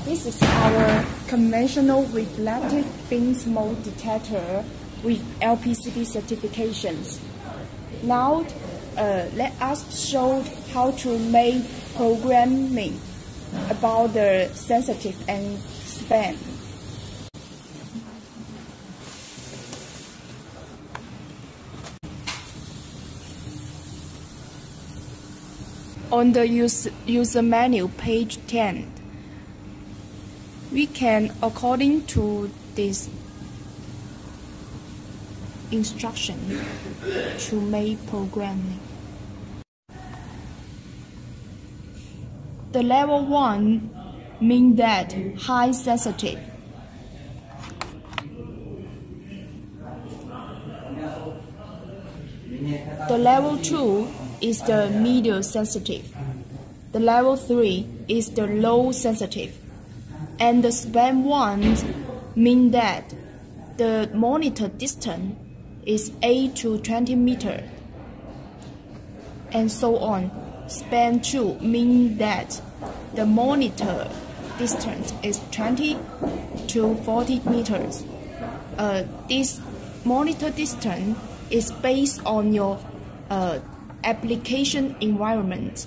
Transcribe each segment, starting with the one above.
1. This is our conventional reflective beam smoke detector with LPCB certifications. Now, uh, let us show how to make programming about the sensitive and span. On the user, user menu, page 10, we can, according to this instruction, to make programming. The level 1 mean that high sensitive. The level 2 is the medium sensitive. The level 3 is the low sensitive. And the span 1 mean that the monitor distance is 8 to 20 meter and so on. Span 2 mean that the monitor distance is 20 to 40 meters. Uh, this monitor distance is based on your uh, application environment.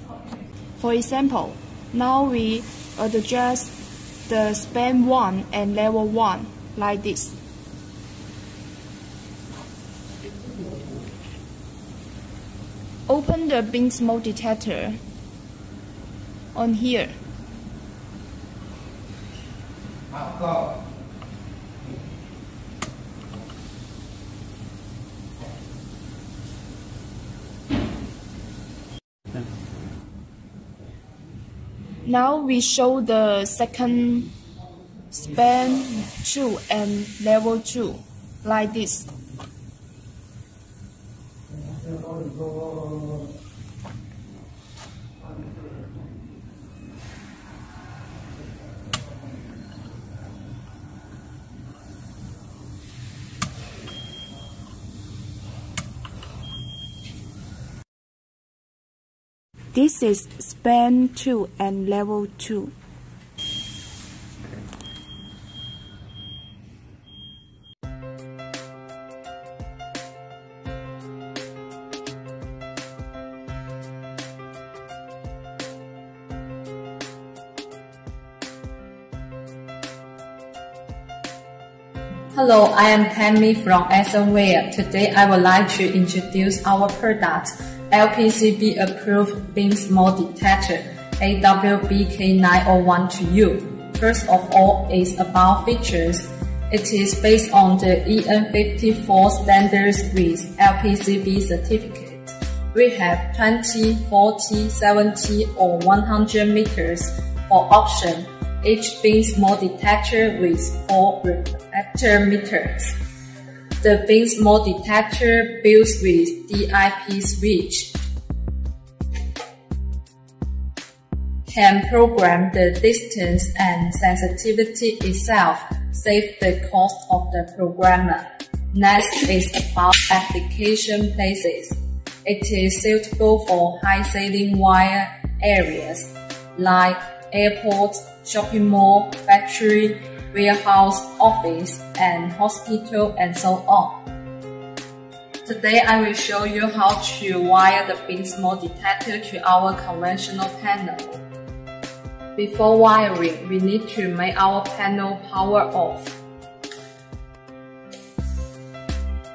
For example, now we adjust the span 1 and level 1 like this. Open the beam smoke detector on here. Now we show the second span 2 and level 2 like this. This is span 2 and level 2. Hello, I am Tammy from Asenware. Today I would like to introduce our product, LPCB approved beam smoke detector AWBK901 to you. First of all is about features. It is based on the EN54 standards with LPCB certificate. We have 20, 40, 70 or 100 meters for option. Each beam smoke detector with 4 reflector meters. The beam smoke detector builds with DIP switch. Can program the distance and sensitivity itself, save the cost of the programmer. Next is about application places. It is suitable for high ceiling wire areas like airports, shopping mall, factory, warehouse, office, and hospital, and so on. Today I will show you how to wire the smoke detector to our conventional panel. Before wiring, we need to make our panel power off.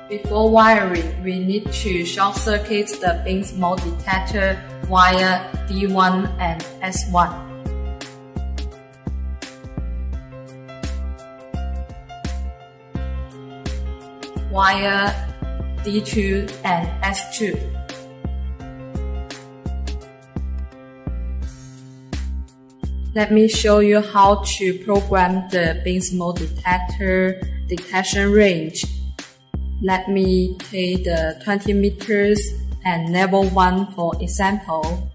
Before wiring, we need to short circuit the smoke detector via D1 and S1. Wire D2 and S2. Let me show you how to program the smoke detector detection range. Let me take the 20 meters and level 1 for example.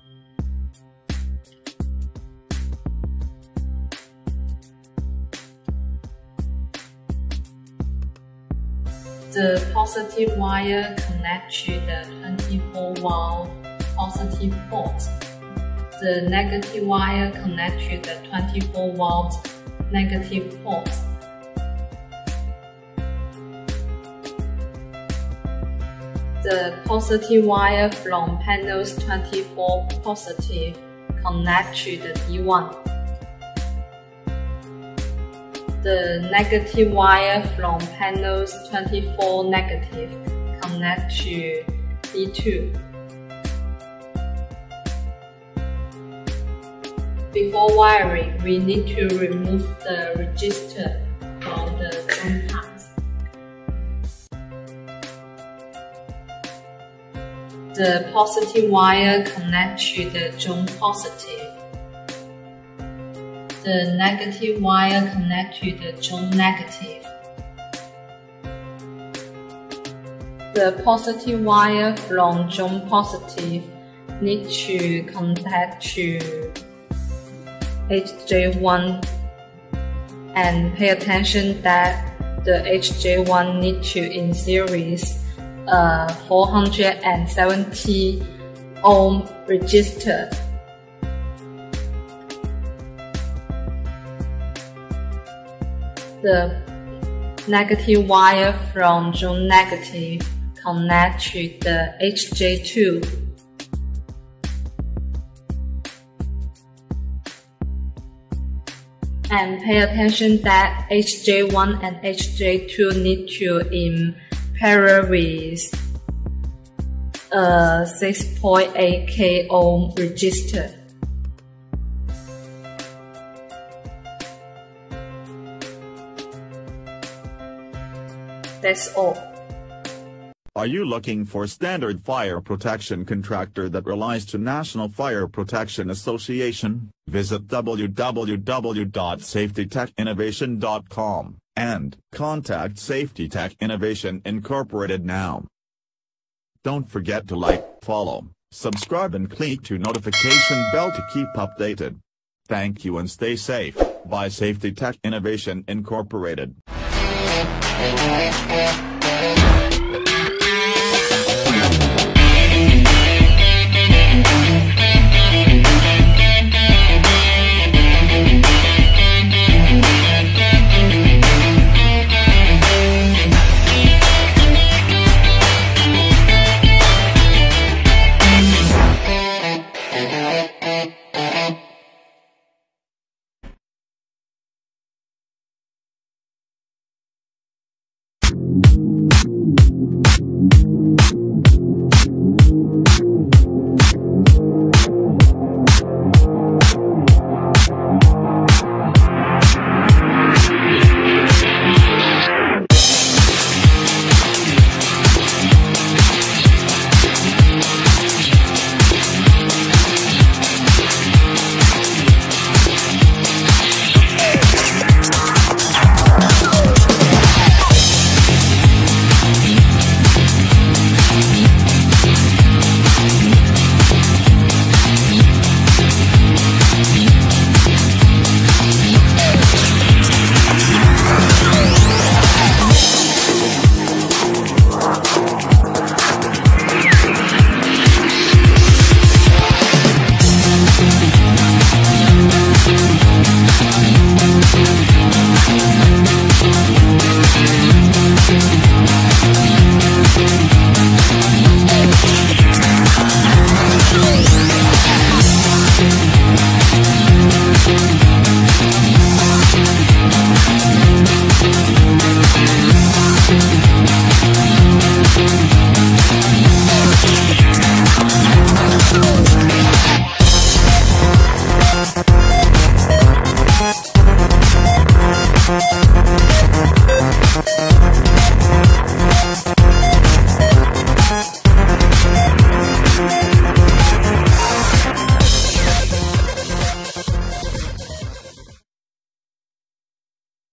The positive wire connects to the 24 volt positive port. The negative wire connects to the 24 volt negative port. The positive wire from panels 24 positive connect to the D1. The negative wire from panels 24 negative connect to D2. Before wiring, we need to remove the resistor from the contacts. The positive wire connects to the zone positive. The negative wire connects to the zone negative. The positive wire from zone positive need to connect to HJ1 and pay attention that the HJ1 need to in series uh, a 470 ohm resistor. The negative wire from zone negative connect to the HJ2 and pay attention that HJ1 and HJ2 need to in parallel with a 6.8 k ohm resistor. That's all. Are you looking for standard fire protection contractor that relies to National Fire Protection Association? Visit www.safetytechinnovation.com and contact Safety Tech Innovation Incorporated now. Don't forget to like, follow, subscribe and click to notification bell to keep updated. Thank you and stay safe. By Safety Tech Innovation Incorporated. Thank